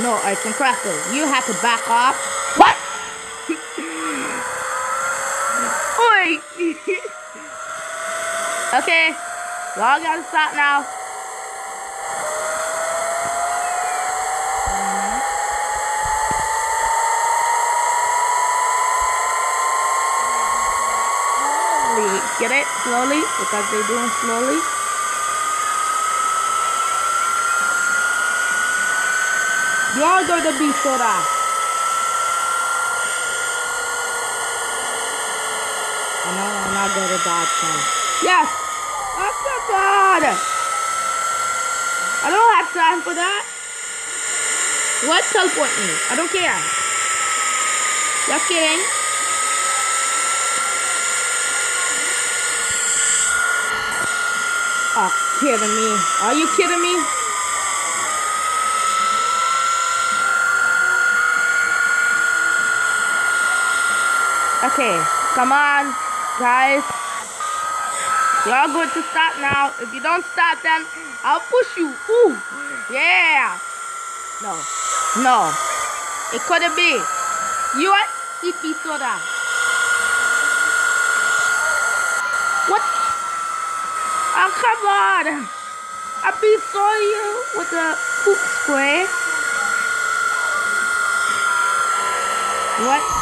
No, Arts and Crafters, you have to back off. What? Oi! okay, y'all gotta stop now. Slowly, get it? Slowly, because they're doing slowly. Gonna be soda. I know I'm not gonna dodge them. Yes! Oh my god! I don't have time for that. What? Teleport me. I don't care. Just kidding. Oh, kidding me. Are you kidding me? Okay, come on, guys. Y'all going to start now. If you don't start, then I'll push you. Ooh, yeah. No, no. It couldn't be. You are Ippy Soda. What? Oh, come on. I be saw you with the poop spray. What?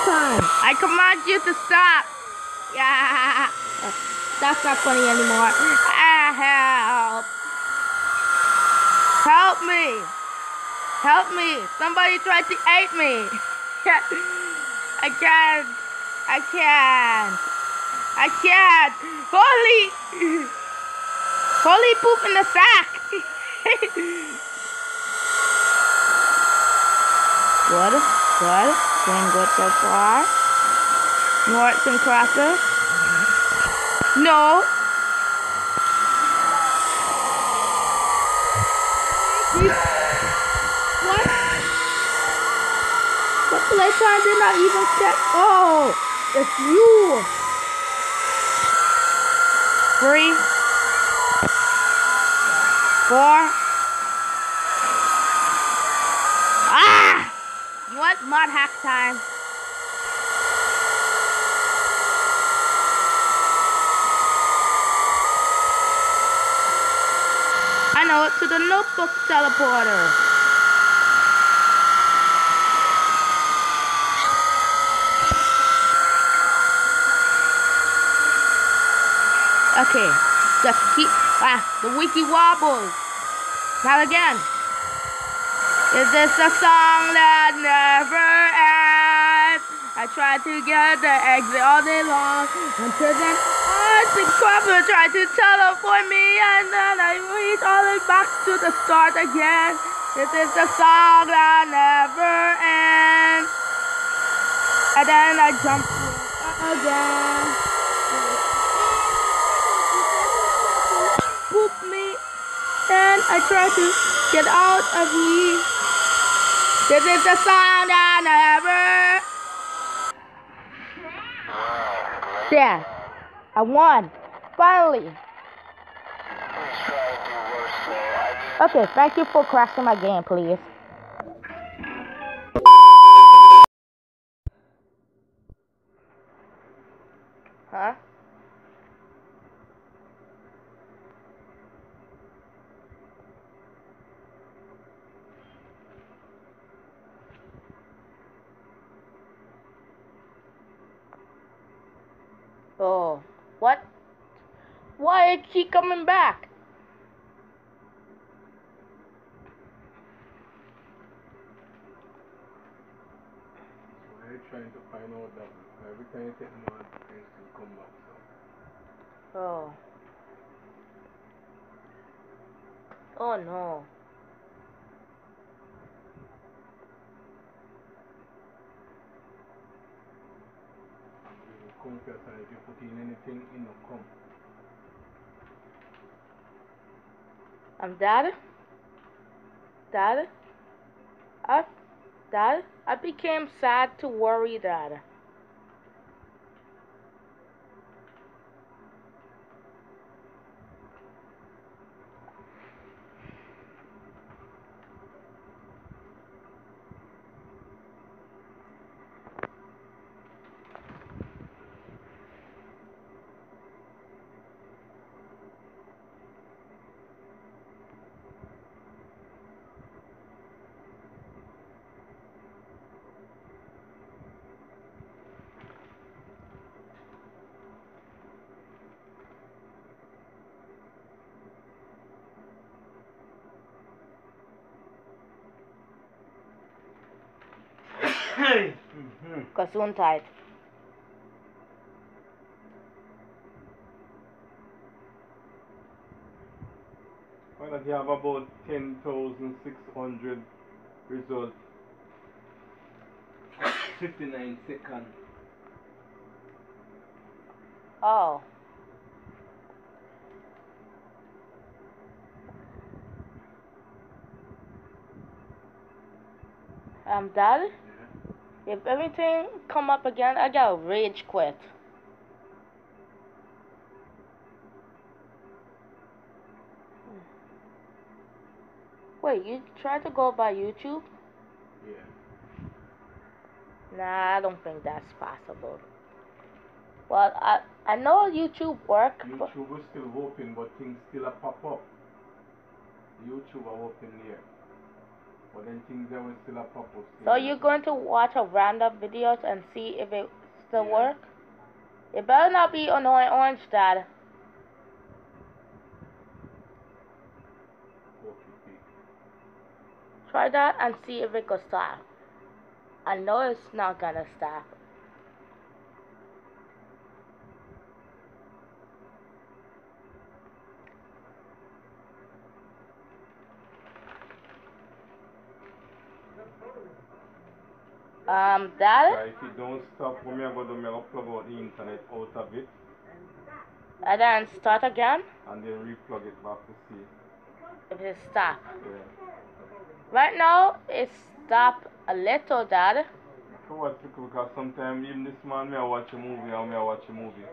Playtime. I command you to stop. Yeah. That's not funny anymore. Ah, help. Help me. Help me. Somebody tried to eat me. I can't. I can't. I can't. Holy. Holy poop in the sack. good. Good. Doing good so far. Norts and cracker. No. What? What place I did not even check? Oh, it's you. Three. Four. Ah! What mod hack time? I know it to the notebook teleporter. Okay, just keep ah the wiki wobbles. Not again. Is this a song that never ends? I try to get the exit all day long until then Arts and Crafters tried to teleport me and then I reach all the way back to the start again. This is the song that never ends. And then I jump again. Poop me and I try to get out of here. This is the song that never. Yeah, I won. Finally. Okay, thank you for crashing my game, please. Huh? Oh, what? Why is he coming back? So they're trying to find out that every time you take them things still come back. So. Oh. Oh no. And we will come to us and if you put in anything, it will come. I'm dad. Dad. I, dad. I became sad to worry, dad. mm-hmm. Mm-hmm. Gesundheit. Well, you have about 10,600 results. 59 seconds. Oh. I'm dad. If everything come up again, I gotta rage quit. Wait, you tried to go by YouTube? Yeah. Nah, I don't think that's possible. Well, I I know YouTube work, but YouTube is still open, but things still pop up. YouTube are open there. But then things that will still a up. so you're going to watch a random videos and see if it still Yeah. work? It better not be annoying orange, Dad. Try that and see if it will stop. I know it's not gonna stop. Um, that Right, if it don't stop, when me I go do, me I go plug out the internet out of it and then start again and then replug it back to see. if it stop. Yeah. Right now, it stop a little, Dad. Because sometimes even this man I watch a movie or I watch a movie.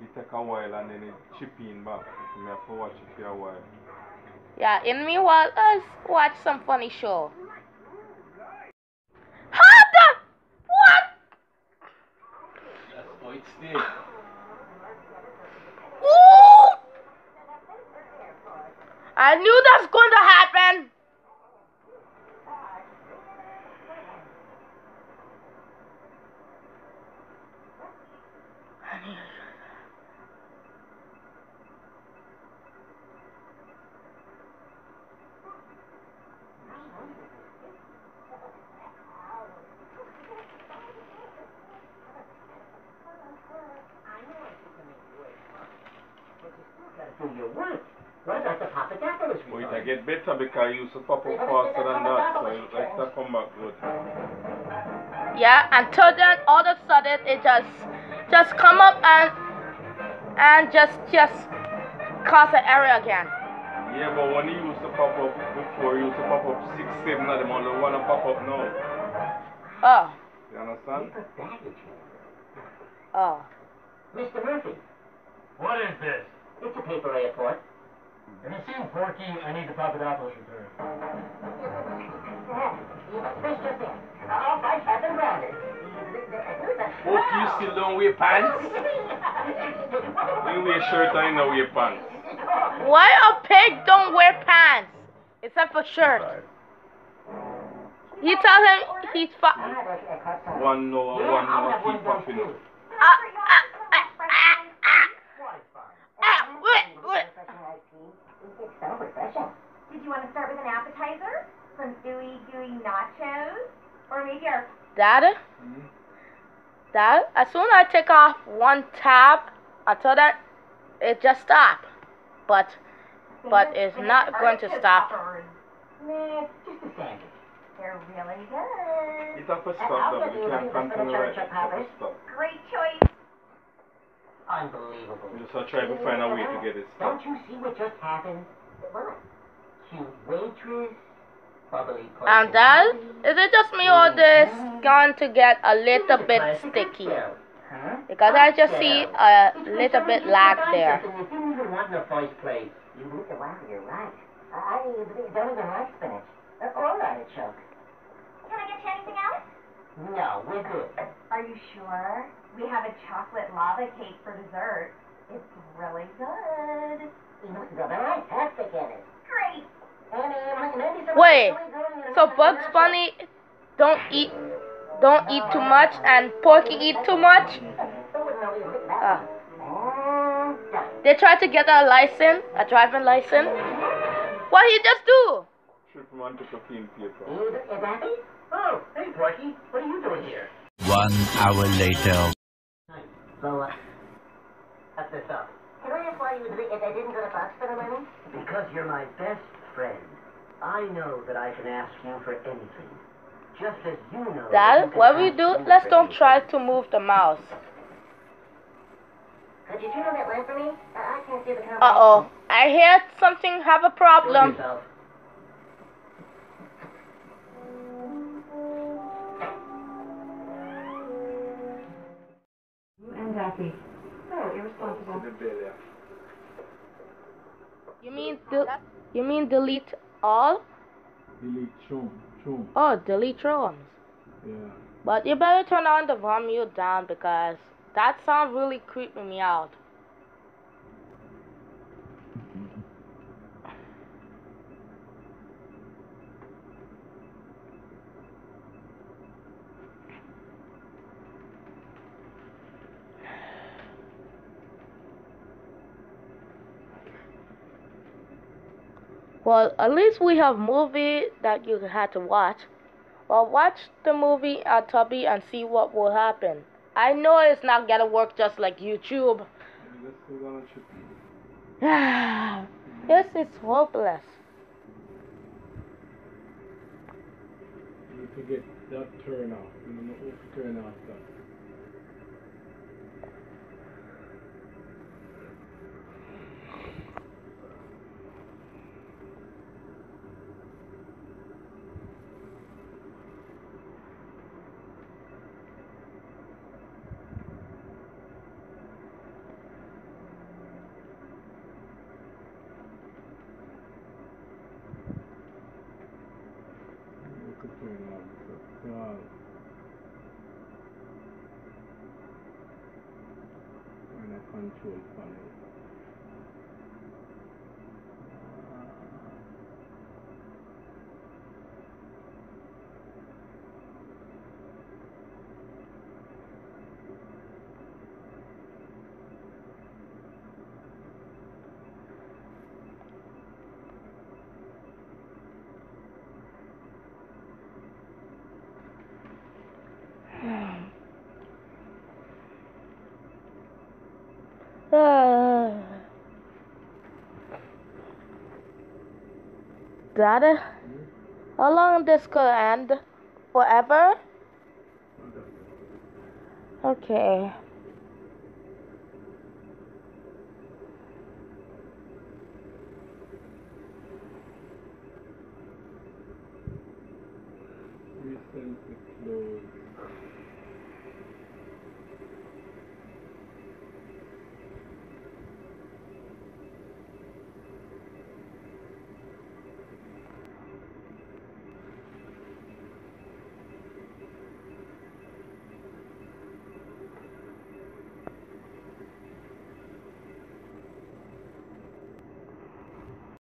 It take a while and then it chip in back. So me have to watch it for a while. Yeah, in meanwhile, let's watch some funny show. How the what? That's how. Ooh! I knew that's going to happen. Do your work. Right after Papa Dapper is But it returned. Get better because you used to pop up faster than that. So it like to come back good. Yeah, until then, all of a sudden, it just just come up and and just just cause an error again. Yeah, but when he used to pop up before, he used to pop up six, seven of them, only one to pop up now. Oh, You understand? Paper baggage. oh. Mr. Murphy, What is this? it's a paper airport. Have you seen Porky? I need the Papadopoulos return. Chris just there. Oh, I haven't read it. Hope you still don't wear pants? You wear shirt and you don't wear pants. Why a pig don't wear pants except for shirt? Right. You tell him he's fu- uh, One no, one no, keep popping up. uh, uh, uh. So refreshing. Did you want to start with an appetizer? Some gooey, gooey nachos? Or maybe our Dad, Mhm. Dad, as soon as I take off one tab, until that, it just stop. But, but it's not going to stop. Nah, just a sandwich. They're really good. It's have to I'll stop get that. you You one can't of the continue church right. It have to hoppers. stop. Great choice. Unbelievable. You just try to find a way to get it Don't you see what just happened? Cute waitress, And Dad, is it just me or this going to get a little bit sticky? Because I just see a little bit lag there. You you're right. I spinach. Artichoke. Can I get anything else? No, we're good. Are you sure? We have a chocolate lava cake for dessert. It's really good. The nice fantastic in it. Great. And, uh, Wait, chili girl in So Bugs. Bunny don't eat, don't eat too much, and Porky eat too much. No, we look that one. And done. They try to get a license, a driving license. What he just do? Strip him onto clean paper. You, is that it? Oh, hey, Porky. What are you doing here? One hour later. So, uh, what's this up? Can I ask why you did, if I didn't go to Fox for the money? Because you're my best friend. I know that I can ask you for anything. Just as you know. Dad, can what we do? Let's don't try to move the mouse. Could you turn on that lamp for me? I, I can't see the combination. Uh oh, I hear something have a problem. yourself. And Daffy. Oh, irresponsible. The belly. You mean you mean delete all? Delete chum. Chum. Oh, delete drums. Yeah. But you better turn on the volume down because that sound really creeping me out. Well, at least we have movie that you had to watch. Well, watch the movie uh, Tubi and see what will happen. I know it's not gonna work just like YouTube. This is hopeless. You that turn off. You turn off that. You could turn it off. So, God. Turn a control panel. Daddy, how long this could end? Forever? Okay.